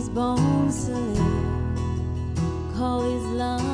his bones solid, call his lungs.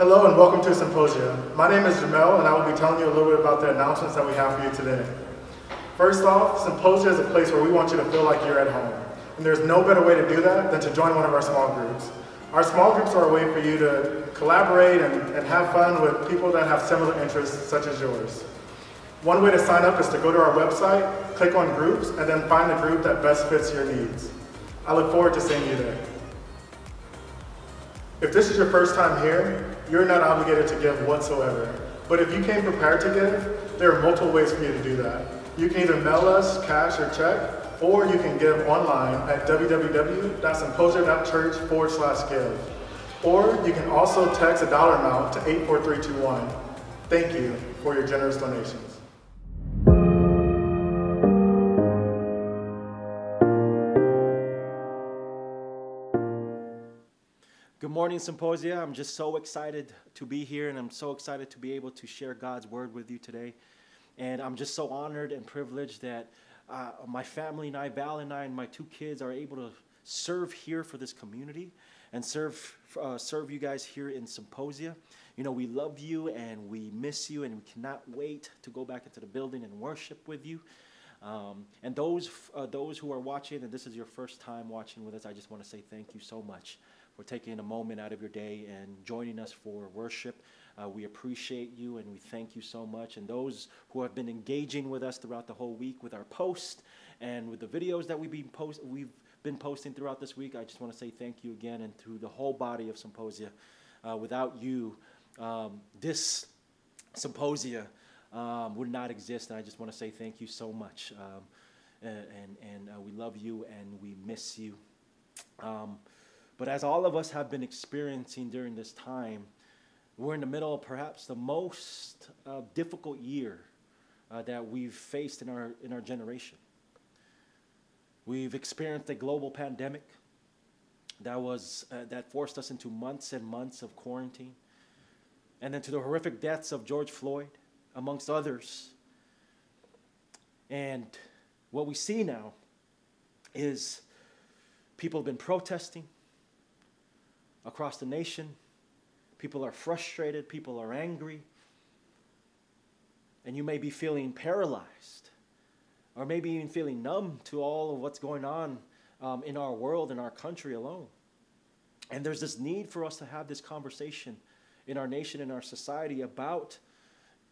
Hello and welcome to Symposia. My name is Jamel and I will be telling you a little bit about the announcements that we have for you today. First off, Symposia is a place where we want you to feel like you're at home. And there's no better way to do that than to join one of our small groups. Our small groups are a way for you to collaborate and, and have fun with people that have similar interests such as yours. One way to sign up is to go to our website, click on groups, and then find the group that best fits your needs. I look forward to seeing you there. If this is your first time here, you're not obligated to give whatsoever. But if you came prepared to give, there are multiple ways for you to do that. You can either mail us cash or check, or you can give online at www.symposia.church forward slash give. Or you can also text a dollar amount to 84321. Thank you for your generous donations. Morning, Symposia. I'm just so excited to be here, and I'm so excited to be able to share God's word with you today. And I'm just so honored and privileged that uh, my family and I, Val and I, and my two kids are able to serve here for this community and serve uh, serve you guys here in Symposia. You know, we love you and we miss you, and we cannot wait to go back into the building and worship with you. Um, and those uh, those who are watching, and this is your first time watching with us, I just want to say thank you so much for taking a moment out of your day and joining us for worship. Uh, we appreciate you and we thank you so much. And those who have been engaging with us throughout the whole week with our post and with the videos that we've been, post- we've been posting throughout this week, I just want to say thank you again and to the whole body of Symposia. Uh, without you, um, this Symposia um, would not exist. And I just want to say thank you so much. Um, and and uh, we love you and we miss you. But as all of us have been experiencing during this time, we're in the middle of perhaps the most uh, difficult year uh, that we've faced in our, in our generation. We've experienced a global pandemic that, was, uh, that forced us into months and months of quarantine, and then to the horrific deaths of George Floyd, amongst others. And what we see now is people have been protesting, across the nation. People are frustrated, people are angry, and you may be feeling paralyzed or maybe even feeling numb to all of what's going on um, in our world, in our country alone. And there's this need for us to have this conversation in our nation, in our society about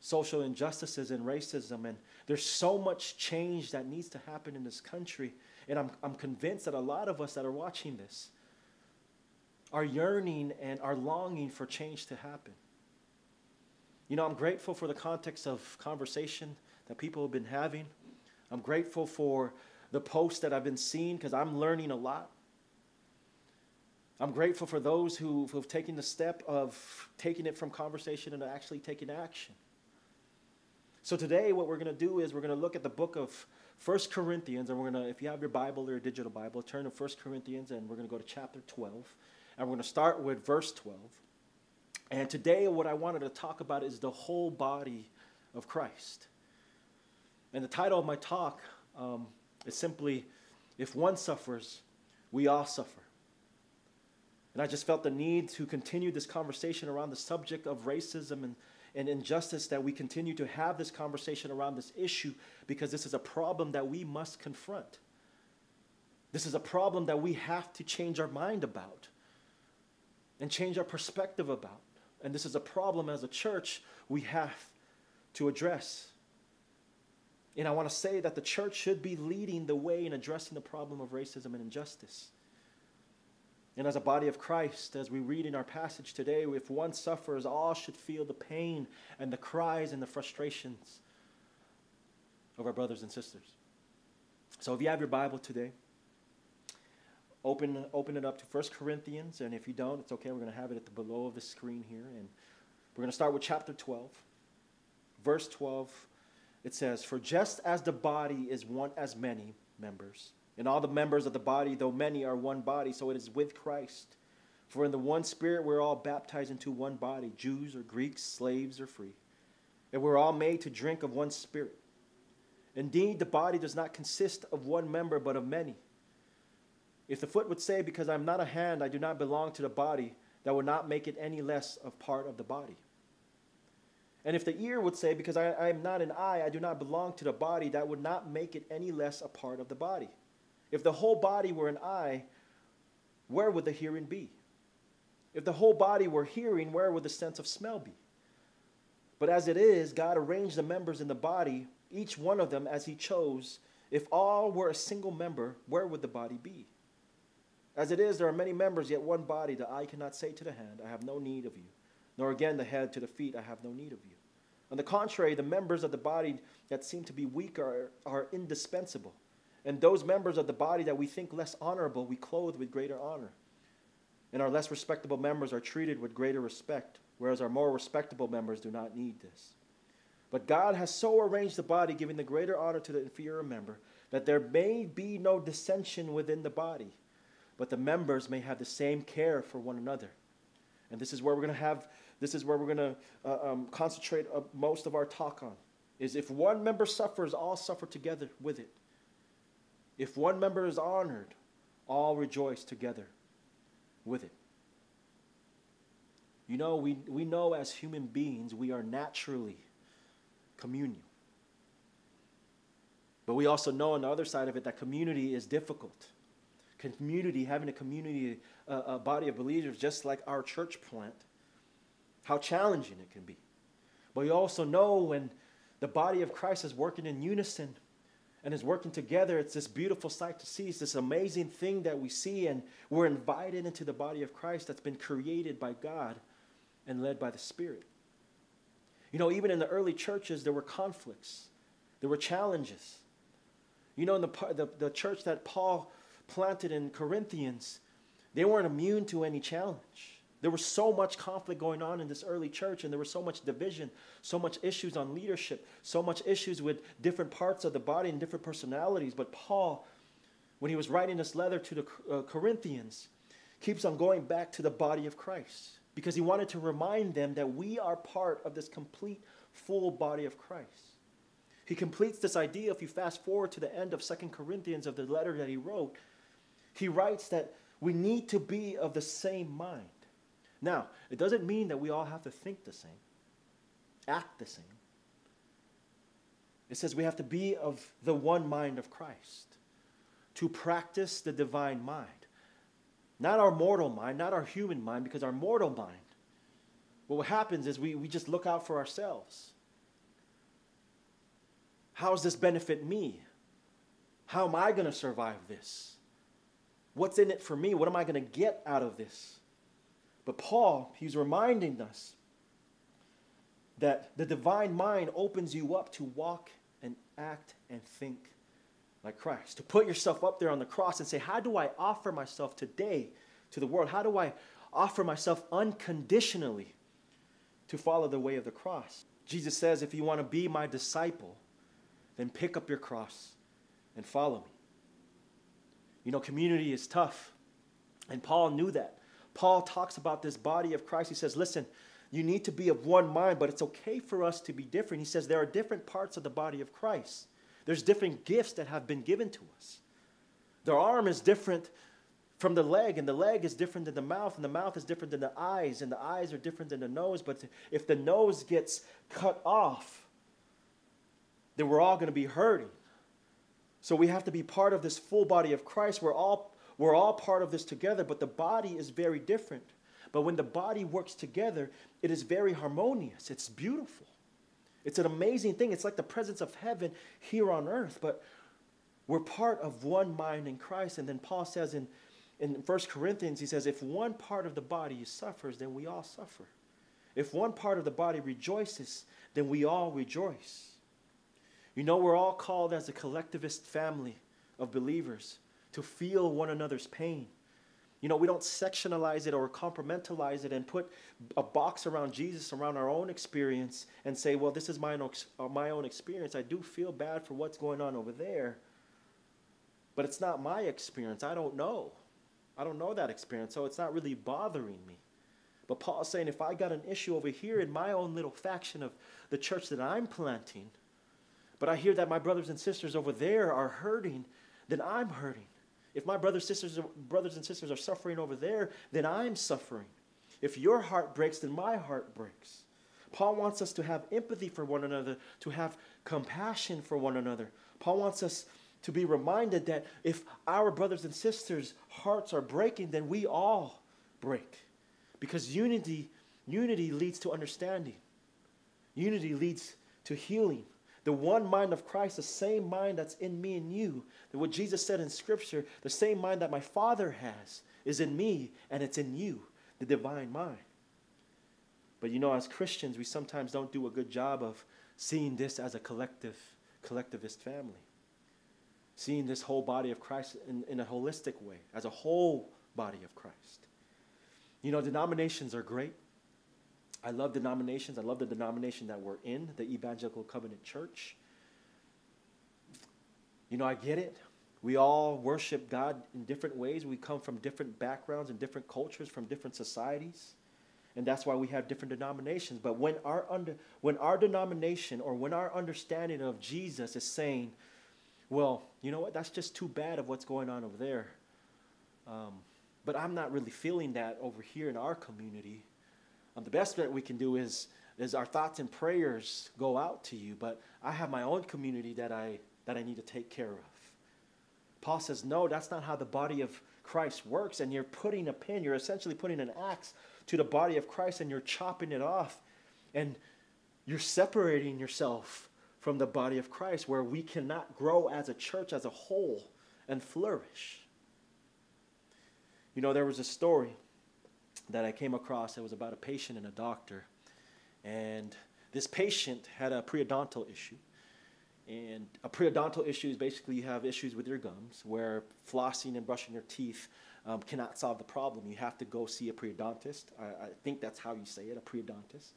social injustices and racism. And there's so much change that needs to happen in this country. And I'm, I'm convinced that a lot of us that are watching this are yearning and our longing for change to happen. You know, I'm grateful for the context of conversation that people have been having. I'm grateful for the posts that I've been seeing because I'm learning a lot. I'm grateful for those who, who have taken the step of taking it from conversation and actually taking action. So today, what we're going to do is we're going to look at the book of First Corinthians, and we're going to, if you have your Bible or your digital Bible, turn to First Corinthians, and we're going to go to chapter 12. And we're going to start with verse 12. And today, what I wanted to talk about is the whole body of Christ. And the title of my talk um, is simply If One Suffers, We All Suffer. And I just felt the need to continue this conversation around the subject of racism and, and injustice, that we continue to have this conversation around this issue because this is a problem that we must confront. This is a problem that we have to change our mind about and change our perspective about. And this is a problem as a church we have to address. And I want to say that the church should be leading the way in addressing the problem of racism and injustice. And as a body of Christ, as we read in our passage today, if one suffers, all should feel the pain and the cries and the frustrations of our brothers and sisters. So if you have your Bible today, open, open it up to 1 Corinthians. And if you don't, it's okay. We're going to have it at the below of the screen here. And we're going to start with chapter 12, verse 12 it says, For just as the body is one as many members, and all the members of the body, though many, are one body, so it is with Christ. For in the one Spirit we're all baptized into one body, Jews or Greeks, slaves or free. And we're all made to drink of one Spirit. Indeed, the body does not consist of one member, but of many. If the foot would say, Because I'm not a hand, I do not belong to the body, that would not make it any less of part of the body. And if the ear would say, Because I, I, am not an eye, I do not belong to the body, that would not make it any less a part of the body. If the whole body were an eye, where would the hearing be? If the whole body were hearing, where would the sense of smell be? But as it is, God arranged the members in the body, each one of them as He chose. If all were a single member, where would the body be? As it is, there are many members, yet one body. The eye cannot say to the hand, I have no need of you nor again the head to the feet, I have no need of you. On the contrary, the members of the body that seem to be weak are, are indispensable. And those members of the body that we think less honorable, we clothe with greater honor. And our less respectable members are treated with greater respect, whereas our more respectable members do not need this. But God has so arranged the body, giving the greater honor to the inferior member, that there may be no dissension within the body, but the members may have the same care for one another. And this is where we're going to have this is where we're going to uh, um, concentrate uh, most of our talk on. Is if one member suffers, all suffer together with it. If one member is honored, all rejoice together with it. You know, we, we know as human beings we are naturally communal. But we also know on the other side of it that community is difficult. Community, having a community, a body of believers, just like our church plant, how challenging it can be. But you also know when the body of Christ is working in unison and is working together, it's this beautiful sight to see. It's this amazing thing that we see, and we're invited into the body of Christ that's been created by God and led by the Spirit. You know, even in the early churches, there were conflicts, there were challenges. You know, in the, the, the church that Paul planted in Corinthians, they weren't immune to any challenge. There was so much conflict going on in this early church, and there was so much division, so much issues on leadership, so much issues with different parts of the body and different personalities. But Paul, when he was writing this letter to the uh, Corinthians, keeps on going back to the body of Christ because he wanted to remind them that we are part of this complete, full body of Christ. He completes this idea if you fast forward to the end of Second Corinthians of the letter that he wrote. He writes that we need to be of the same mind. Now, it doesn't mean that we all have to think the same, act the same. It says we have to be of the one mind of Christ, to practice the divine mind. Not our mortal mind, not our human mind, because our mortal mind, well, what happens is we, we just look out for ourselves. How does this benefit me? How am I going to survive this? What's in it for me? What am I going to get out of this? But Paul, he's reminding us that the divine mind opens you up to walk and act and think like Christ. To put yourself up there on the cross and say, How do I offer myself today to the world? How do I offer myself unconditionally to follow the way of the cross? Jesus says, If you want to be my disciple, then pick up your cross and follow me. You know, community is tough. And Paul knew that. Paul talks about this body of Christ. He says, Listen, you need to be of one mind, but it's okay for us to be different. He says there are different parts of the body of Christ. There's different gifts that have been given to us. The arm is different from the leg, and the leg is different than the mouth, and the mouth is different than the eyes, and the eyes are different than the nose. But if the nose gets cut off, then we're all going to be hurting. So we have to be part of this full body of Christ. We're all, we're all part of this together, but the body is very different. But when the body works together, it is very harmonious. It's beautiful. It's an amazing thing. It's like the presence of heaven here on earth. But we're part of one mind in Christ. And then Paul says in, in 1 Corinthians, he says, if one part of the body suffers, then we all suffer. If one part of the body rejoices, then we all rejoice. You know, we're all called as a collectivist family of believers to feel one another's pain you know, we don't sectionalize it or compartmentalize it and put a box around Jesus, around our own experience, and say, well, this is my own, uh, my own experience. I do feel bad for what's going on over there, but it's not my experience. I don't know. I don't know that experience, so it's not really bothering me. But Paul's saying, if I got an issue over here in my own little faction of the church that I'm planting, but I hear that my brothers and sisters over there are hurting, then I'm hurting. If my brothers, sisters, brothers and sisters are suffering over there, then I'm suffering. If your heart breaks, then my heart breaks. Paul wants us to have empathy for one another, to have compassion for one another. Paul wants us to be reminded that if our brothers and sisters' hearts are breaking, then we all break. Because unity, unity leads to understanding. Unity leads to healing. The one mind of Christ, the same mind that's in me and you. That what Jesus said in Scripture, the same mind that my Father has is in me and it's in you, the divine mind. But you know, as Christians, we sometimes don't do a good job of seeing this as a collective, collectivist family. Seeing this whole body of Christ in, in a holistic way, as a whole body of Christ. You know, denominations are great. I love denominations. I love the denomination that we're in, the Evangelical Covenant Church. You know, I get it. We all worship God in different ways. We come from different backgrounds and different cultures, from different societies. And that's why we have different denominations. But when our, under, when our denomination or when our understanding of Jesus is saying, well, you know what, that's just too bad of what's going on over there. Um, but I'm not really feeling that over here in our community. Um, the best that we can do is, is our thoughts and prayers go out to you, but I have my own community that I, that I need to take care of. Paul says, no, that's not how the body of Christ works. And you're putting a pin, you're essentially putting an axe to the body of Christ and you're chopping it off. And you're separating yourself from the body of Christ where we cannot grow as a church as a whole and flourish. You know, there was a story that I came across. It was about a patient and a doctor. And this patient had a periodontal issue. And a periodontal issue is basically you have issues with your gums where flossing and brushing your teeth um, cannot solve the problem. You have to go see a periodontist. I, I think that's how you say it, a periodontist.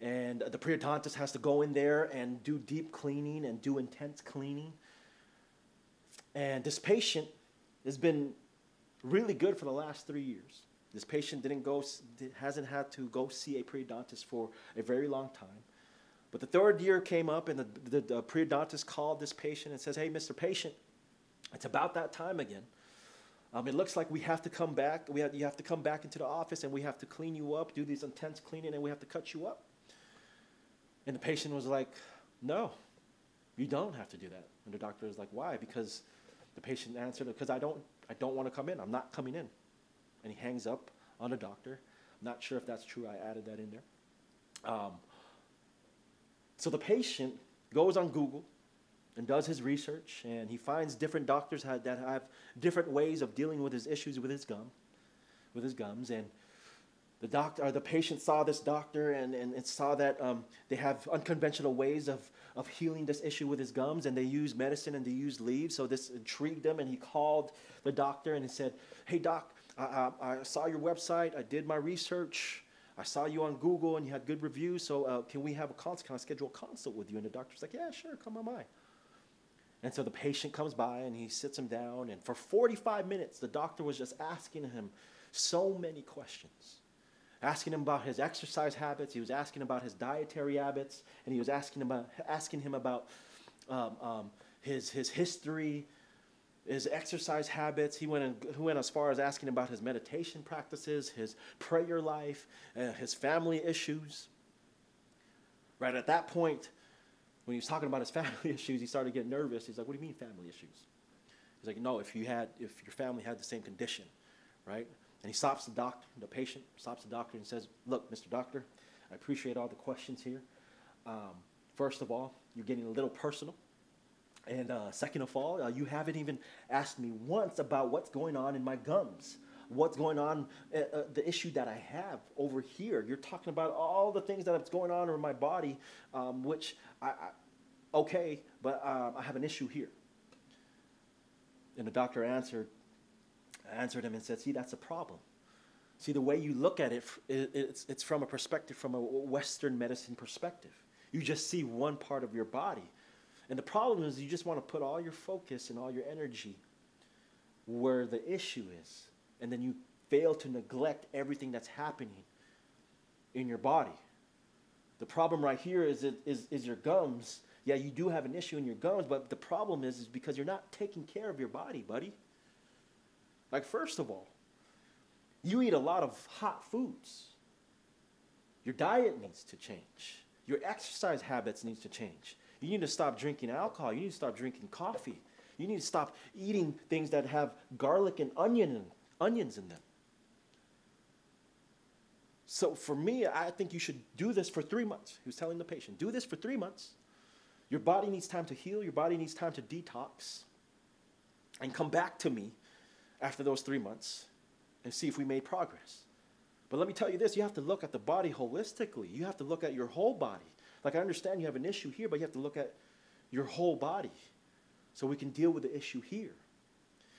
And the periodontist has to go in there and do deep cleaning and do intense cleaning. And this patient has been really good for the last three years. This patient didn't go, hasn't had to go see a periodontist for a very long time. But the third year came up, and the, the, the periodontist called this patient and says, Hey, Mr. Patient, it's about that time again. Um, it looks like we have to come back. We have, you have to come back into the office, and we have to clean you up, do these intense cleaning, and we have to cut you up. And the patient was like, No, you don't have to do that. And the doctor was like, Why? Because The patient answered, because I don't, I don't want to come in. I'm not coming in. And he hangs up on the doctor. I'm not sure if that's true. I added that in there. Um, so the patient goes on Google and does his research, and he finds different doctors that have different ways of dealing with his issues with his gum, with his gums, and the doctor or the patient saw this doctor and, and, and saw that um, they have unconventional ways of, of healing this issue with his gums and they use medicine and they use leaves so this intrigued him and he called the doctor and he said hey doc I, I, I saw your website i did my research I saw you on Google and you had good reviews, so uh, can we have a consult? Can I schedule a consult with you? And the doctor's like, yeah, sure, come on by. And so the patient comes by and he sits him down, and for 45 minutes, the doctor was just asking him so many questions. Asking him about his exercise habits, he was asking about his dietary habits, and he was asking, about, asking him about um, um, his, his history, his exercise habits. He went, in, he went as far as asking about his meditation practices, his prayer life, uh, his family issues. Right at that point, when he was talking about his family issues, he started getting nervous. He's like, "What do you mean family issues?" He's like, "No, if you had, if your family had the same condition, right?" And he stops the doctor, the patient stops the doctor and says, "Look, Mr. Doctor, I appreciate all the questions here. Um, first of all, you're getting a little personal." And uh, second of all, uh, you haven't even asked me once about what's going on in my gums. What's going on, uh, uh the issue that I have over here. You're talking about all the things that's going on in my body, um, which I, I, okay, but um, I have an issue here. And the doctor answered, answered him and said, See, that's a problem. See, the way you look at it, it's, it's from a perspective, from a Western medicine perspective. You just see one part of your body. And the problem is you just want to put all your focus and all your energy where the issue is. And then you fail to neglect everything that's happening in your body. The problem right here is, it, is, is your gums. Yeah, you do have an issue in your gums, but the problem is, is because you're not taking care of your body, buddy. Like, first of all, you eat a lot of hot foods. Your diet needs to change. Your exercise habits needs to change. You need to stop drinking alcohol. You need to stop drinking coffee. You need to stop eating things that have garlic and onion onions in them. So for me, I think you should do this for three months. He was telling the patient, do this for three months. Your body needs time to heal. Your body needs time to detox. And come back to me after those three months and see if we made progress. But let me tell you this you have to look at the body holistically. You have to look at your whole body. Like, I understand you have an issue here, but you have to look at your whole body so we can deal with the issue here.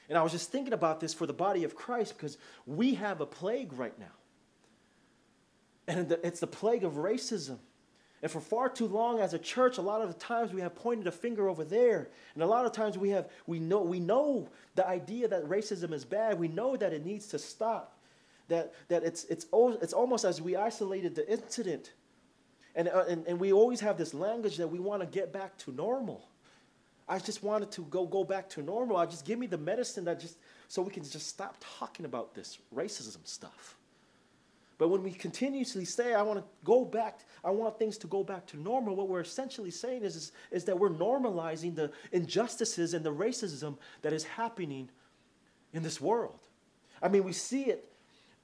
And I was just thinking about this for the body of Christ because we have a plague right now. And it's the plague of racism. And for far too long as a church, a lot of the times we have pointed a finger over there. And a lot of times we have we know we know the idea that racism is bad. We know that it needs to stop. That that it's it's it's almost as we isolated the incident and, uh, and, and we always have this language that we want to get back to normal. I just wanted to go, go back to normal. I just give me the medicine that just, so we can just stop talking about this racism stuff. But when we continuously say, I want to go back, I want things to go back to normal, what we're essentially saying is, is, is that we're normalizing the injustices and the racism that is happening in this world. I mean, we see it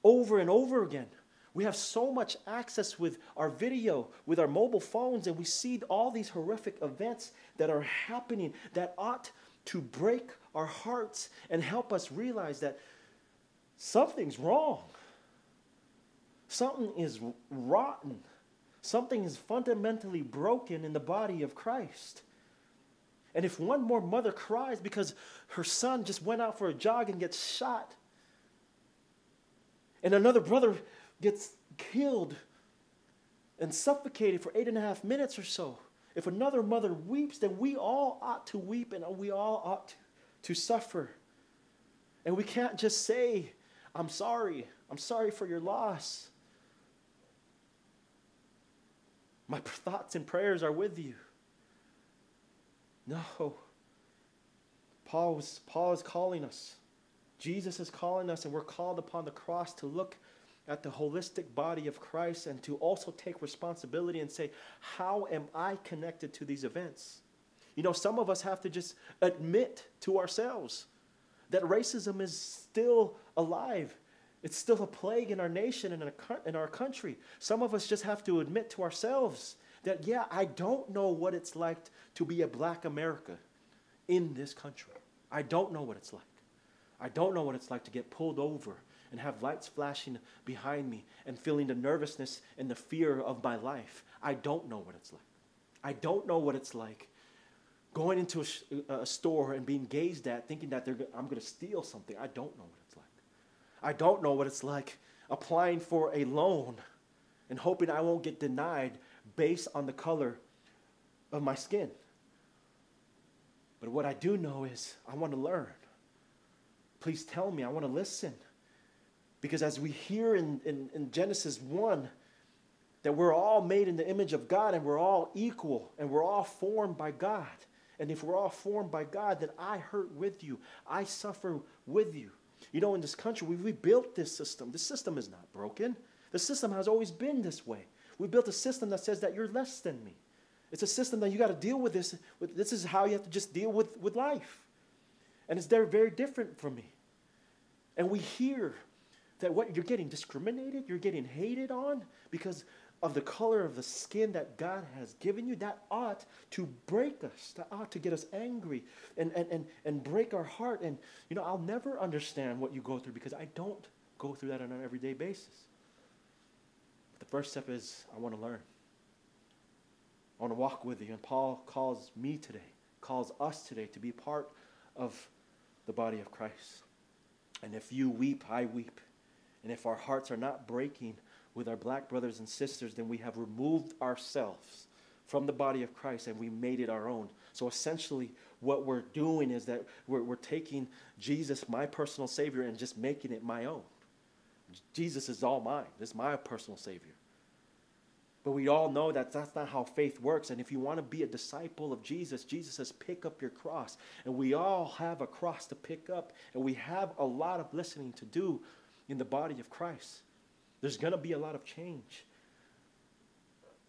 over and over again. We have so much access with our video, with our mobile phones, and we see all these horrific events that are happening that ought to break our hearts and help us realize that something's wrong. Something is rotten. Something is fundamentally broken in the body of Christ. And if one more mother cries because her son just went out for a jog and gets shot, and another brother gets killed and suffocated for eight and a half minutes or so, if another mother weeps, then we all ought to weep and we all ought to, to suffer. And we can't just say, I'm sorry. I'm sorry for your loss. My thoughts and prayers are with you. No. Paul, Paul is calling us. Jesus is calling us, and we're called upon the cross to look at the holistic body of Christ and to also take responsibility and say, How am I connected to these events? You know, some of us have to just admit to ourselves that racism is still alive. It's still a plague in our nation and in our, country. Some of us just have to admit to ourselves that, yeah, I don't know what it's like to be a black America in this country. I don't know what it's like. I don't know what it's like to get pulled over and have lights flashing behind me and feeling the nervousness and the fear of my life. I don't know what it's like. I don't know what it's like going into a, a store and being gazed at thinking that I'm going to steal something. I don't know what it's like. I don't know what it's like applying for a loan and hoping I won't get denied based on the color of my skin. But what I do know is I want to learn. Please tell me. I want to listen. Because as we hear in, in, in, Genesis 1, that we're all made in the image of God and we're all equal and we're all formed by God. And if we're all formed by God, then I hurt with you. I suffer with you. You know, in this country, we, we built this system. The system is not broken. The system has always been this way. We built a system that says that you're less than me. It's a system that you got to deal with this. This is how you have to just deal with, with life. And it's very, very different from me. And we hear that what you're getting discriminated, you're getting hated on because of the color of the skin that God has given you, that ought to break us. That ought to get us angry and, and, and, and break our heart. And, you know, I'll never understand what you go through because I don't go through that on an everyday basis. But the first step is I want to learn. I want to walk with you. And Paul calls me today, calls us today to be part of the body of Christ. And if you weep, I weep. And if our hearts are not breaking with our black brothers and sisters, then we have removed ourselves from the body of Christ and we made it our own. So essentially, what we're doing is that we're, we're taking Jesus, my personal Savior, and just making it my own. Jesus is all mine. This is my personal Savior. But we all know that that's not how faith works. And if you want to be a disciple of Jesus, Jesus says, pick up your cross. And we all have a cross to pick up. And we have a lot of listening to do in the body of Christ. There's going to be a lot of change.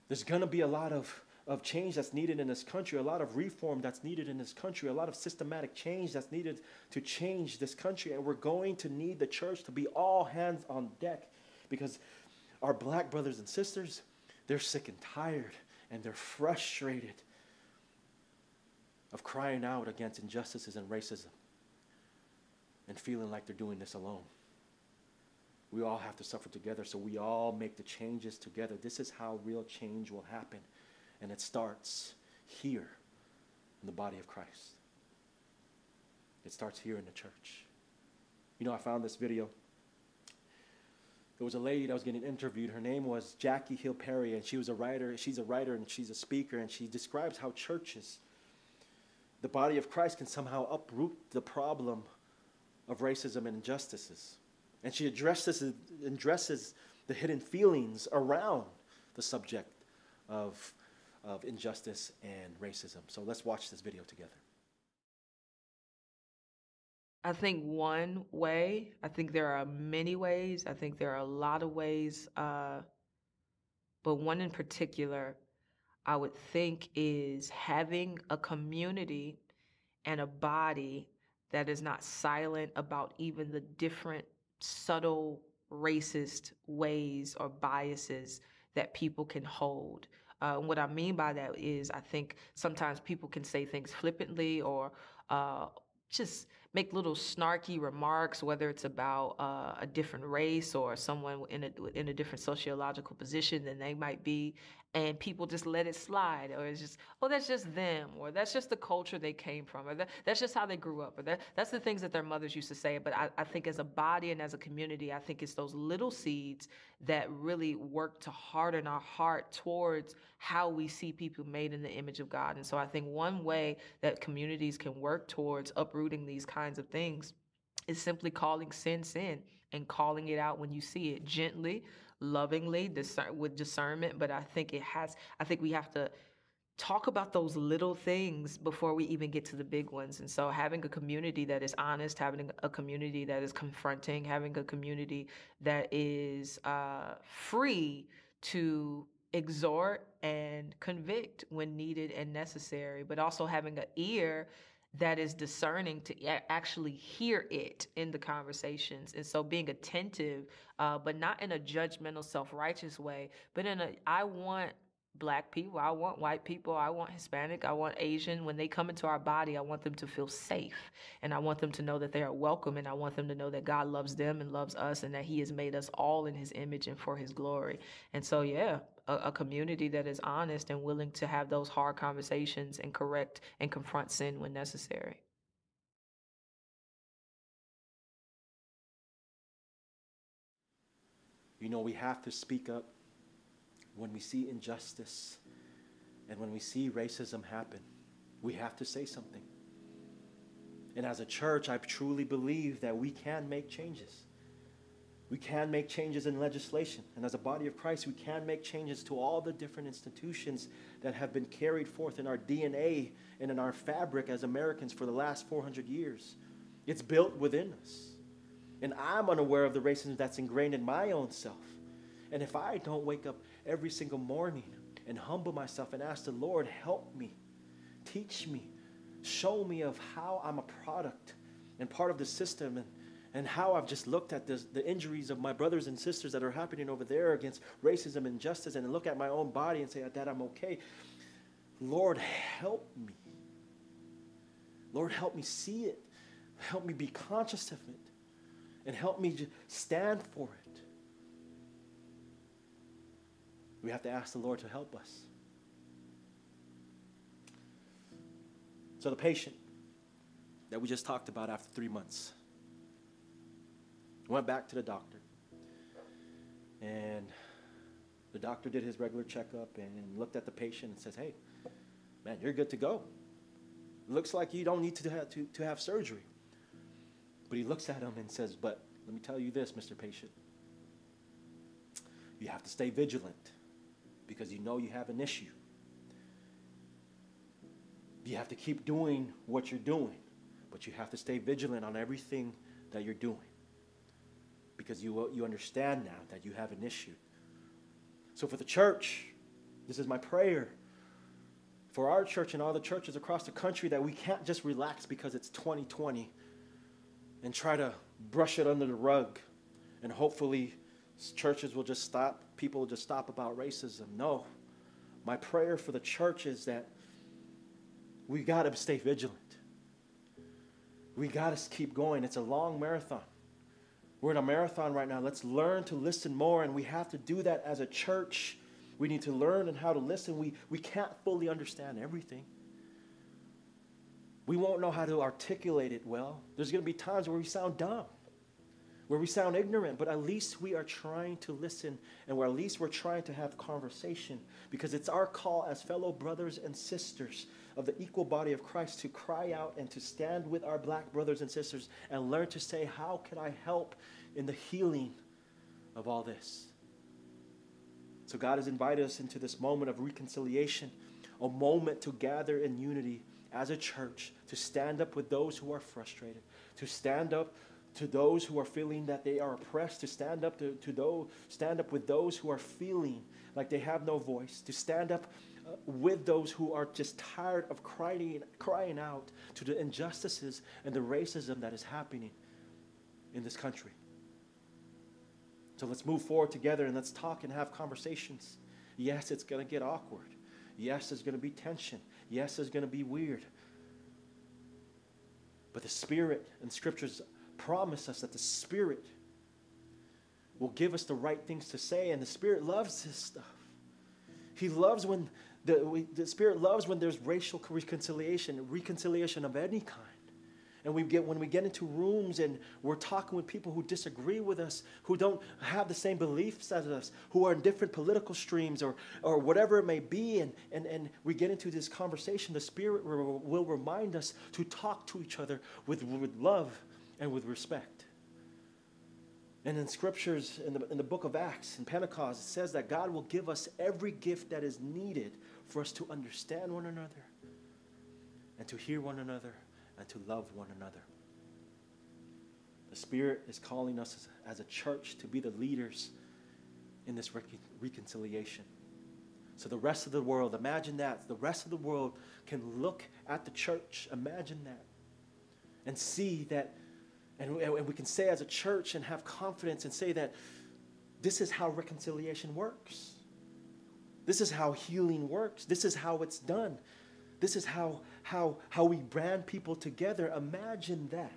There's going to be a lot of, of change that's needed in this country, a lot of reform that's needed in this country, a lot of systematic change that's needed to change this country. And we're going to need the church to be all hands on deck because our black brothers and sisters, they're sick and tired and they're frustrated of crying out against injustices and racism and feeling like they're doing this alone. We all have to suffer together, so we all make the changes together. This is how real change will happen. And it starts here in the body of Christ. It starts here in the church. You know, I found this video there was a lady that was getting interviewed. Her name was Jackie Hill Perry, and she was a writer. She's a writer and she's a speaker, and she describes how churches, the body of Christ, can somehow uproot the problem of racism and injustices. And she addresses, addresses the hidden feelings around the subject of, of injustice and racism. So let's watch this video together. I think one way, I think there are many ways, I think there are a lot of ways, uh, but one in particular I would think is having a community and a body that is not silent about even the different subtle racist ways or biases that people can hold. Uh, what I mean by that is, I think sometimes people can say things flippantly or uh, just make little snarky remarks, whether it's about uh, a different race or someone in a in a different sociological position than they might be, and people just let it slide, or it's just oh that's just them, or that's just the culture they came from, or that, that's just how they grew up, or that, that's the things that their mothers used to say. But I, I think as a body and as a community, I think it's those little seeds that really work to harden our heart towards how we see people made in the image of God. And so I think one way that communities can work towards uprooting these kinds of things is simply calling sin sin and calling it out when you see it gently, lovingly, discern, with discernment. But I think it has, I think we have to talk about those little things before we even get to the big ones. And so having a community that is honest, having a community that is confronting, having a community that is uh, free to exhort and convict when needed and necessary, but also having an ear that is discerning to actually hear it in the conversations. And so being attentive, uh, but not in a judgmental, self righteous way, but in a, I want black people, I want white people, I want Hispanic, I want Asian. When they come into our body, I want them to feel safe. And I want them to know that they are welcome. And I want them to know that God loves them and loves us and that He has made us all in His image and for His glory. And so, yeah, a, a, community that is honest and willing to have those hard conversations and correct and confront sin when necessary. You know, we have to speak up when we see injustice and when we see racism happen. We have to say something. And as a church, I truly believe that we can make changes. We can make changes in legislation. And as a body of Christ, we can make changes to all the different institutions that have been carried forth in our DNA and in our fabric as Americans for the last 400 years. It's built within us. And I'm unaware of the racism that's ingrained in my own self. And if I don't wake up every single morning and humble myself and ask the Lord, help me, teach me, show me of how I'm a product and part of the system and and how I've just looked at this, the injuries of my brothers and sisters that are happening over there against racism and injustice and look at my own body and say, Dad, I'm okay. Lord, help me. Lord, help me see it. Help me be conscious of it. And help me stand for it. We have to ask the Lord to help us. So, the patient that we just talked about after three months Went back to the doctor. And the doctor did his regular checkup and looked at the patient and says, Hey, man, you're good to go. Looks like you don't need to have, to, to have surgery. But he looks at him and says, But let me tell you this, Mr. Patient. You have to stay vigilant because you know you have an issue. You have to keep doing what you're doing, but you have to stay vigilant on everything that you're doing because you, you understand now that you have an issue. So, for the church, this is my prayer for our church and all the churches across the country that we can't just relax because it's 2020 and try to brush it under the rug and hopefully churches will just stop, people will just stop about racism. No. My prayer for the church is that we got to stay vigilant. We got to keep going. It's a long marathon. We're in a marathon right now. Let's learn to listen more, and we have to do that as a church. We need to learn and how to listen. We, we can't fully understand everything. We won't know how to articulate it well. There's going to be times where we sound dumb, where we sound ignorant, but at least we are trying to listen, and where at least we're trying to have conversation because it's our call as fellow brothers and sisters of the equal body of Christ to cry out and to stand with our black brothers and sisters and learn to say, How can I help in the healing of all this? So, God has invited us into this moment of reconciliation, a moment to gather in unity as a church, to stand up with those who are frustrated, to stand up to those who are feeling that they are oppressed, to stand up to, to those, stand up with those who are feeling like they have no voice, to stand up with those who are just tired of crying, crying out to the injustices and the racism that is happening in this country. So let's move forward together and let's talk and have conversations. Yes, it's going to get awkward. Yes, there's going to be tension. Yes, there's going to be weird. But the Spirit and scriptures promise us that the Spirit will give us the right things to say, and the Spirit loves this stuff. He loves when the, we, the Spirit loves when there's racial reconciliation, reconciliation of any kind. And we get when we get into rooms and we're talking with people who disagree with us, who don't have the same beliefs as us, who are in different political streams or, or whatever it may be, and, and, and we get into this conversation, the Spirit will, remind us to talk to each other with, with love and with respect. And in scriptures, in the, in the book of Acts, in Pentecost, it says that God will give us every gift that is needed for us to understand one another and to hear one another and to love one another. The Spirit is calling us as, a church to be the leaders in this recon- reconciliation. So the rest of the world, imagine that. The rest of the world can look at the church. Imagine that. And see that, and, and we can say as a church and have confidence and say that this is how reconciliation works. This is how healing works. This is how it's done. This is how, how, how we brand people together. Imagine that.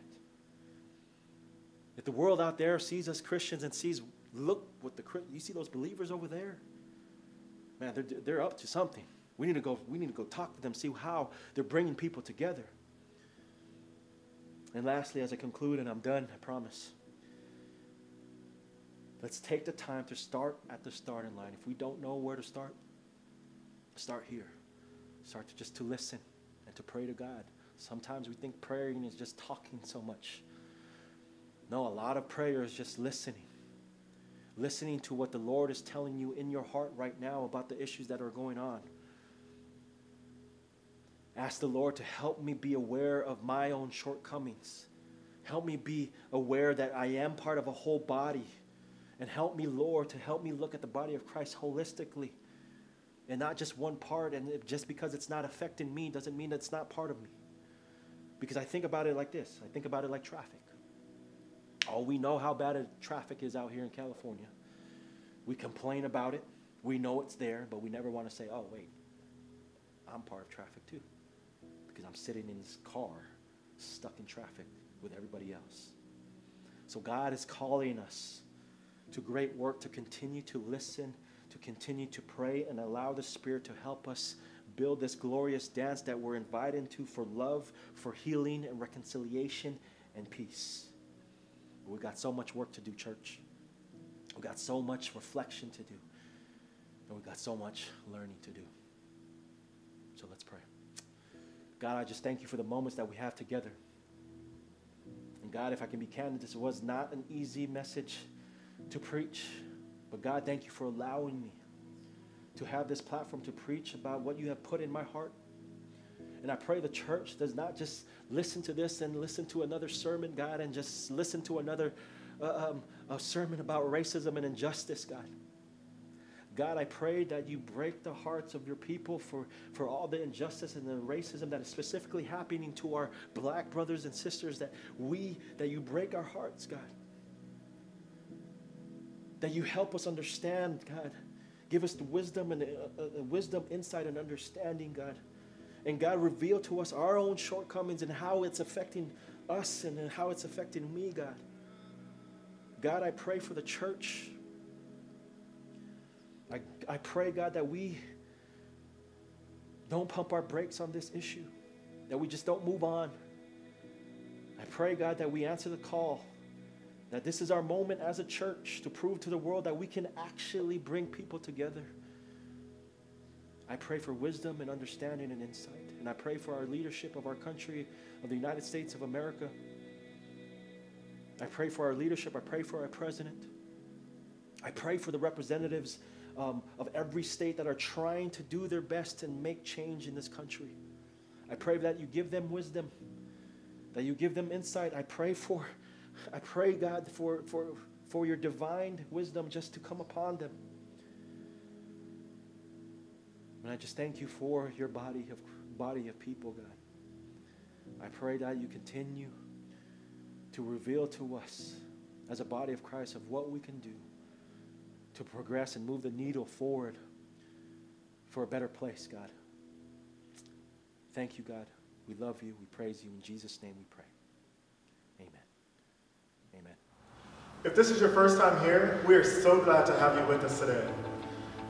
If the world out there sees us Christians and sees, look what the you see those believers over there, man, they're, they're up to something. We need to go. We need to go talk to them, see how they're bringing people together. And lastly, as I conclude, and I'm done, I promise. Let's take the time to start at the starting line. If we don't know where to start, start here. Start to just to listen and to pray to God. Sometimes we think praying is just talking so much. No, a lot of prayer is just listening. Listening to what the Lord is telling you in your heart right now about the issues that are going on. Ask the Lord to help me be aware of my own shortcomings. Help me be aware that I am part of a whole body. And help me, Lord, to help me look at the body of Christ holistically and not just one part. And just because it's not affecting me doesn't mean that it's not part of me. Because I think about it like this I think about it like traffic. Oh, we know how bad traffic is out here in California. We complain about it. We know it's there, but we never want to say, oh, wait, I'm part of traffic too. Because I'm sitting in this car stuck in traffic with everybody else. So God is calling us to great work to continue to listen, to continue to pray, and allow the Spirit to help us build this glorious dance that we're invited to for love, for healing and reconciliation and peace. We've got so much work to do, church. We've got so much reflection to do. And we've got so much learning to do. So let's pray. God, I just thank you for the moments that we have together. And God, if I can be candid, this was not an easy message to preach. But God, thank you for allowing me to have this platform to preach about what you have put in my heart. And I pray the church does not just listen to this and listen to another sermon, God, and just listen to another uh, um, a sermon about racism and injustice, God. God, I pray that you break the hearts of your people for, for all the injustice and the racism that is specifically happening to our black brothers and sisters, that we, that you break our hearts, God. That you help us understand, God. Give us the wisdom and the, uh, uh, wisdom, insight, and understanding, God. And God, reveal to us our own shortcomings and how it's affecting us and how it's affecting me, God. God, I pray for the church. I, I pray, God, that we don't pump our brakes on this issue, that we just don't move on. I pray, God, that we answer the call, that this is our moment as a church to prove to the world that we can actually bring people together. I pray for wisdom and understanding and insight. And I pray for our leadership of our country, of the United States of America. I pray for our leadership. I pray for our president. I pray for the representatives um, of every state that are trying to do their best and make change in this country. I pray that you give them wisdom, that you give them insight. I pray for, I pray, God, for, for, for your divine wisdom just to come upon them. And I just thank you for your body of, body of people, God. I pray that you continue to reveal to us as a body of Christ of what we can do to progress and move the needle forward for a better place, God. Thank you, God. We love you. We praise you. In Jesus' name we pray. If this is your first time here, we are so glad to have you with us today.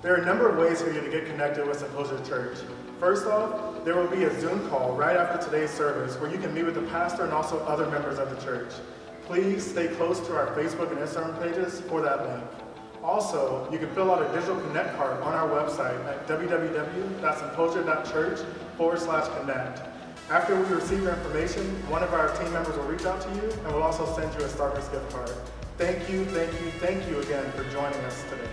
There are a number of ways for you to get connected with Symposia Church. First off, there will be a Zoom call right after today's service where you can meet with the pastor and also other members of the church. Please stay close to our Facebook and Instagram pages for that link. Also, you can fill out a digital connect card on our website at www.symposia.church forward slash connect. After we receive your information, one of our team members will reach out to you and will also send you a Starbucks gift card. Thank you, thank you, thank you again for joining us today.